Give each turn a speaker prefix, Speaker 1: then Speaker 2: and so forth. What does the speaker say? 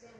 Speaker 1: Zero.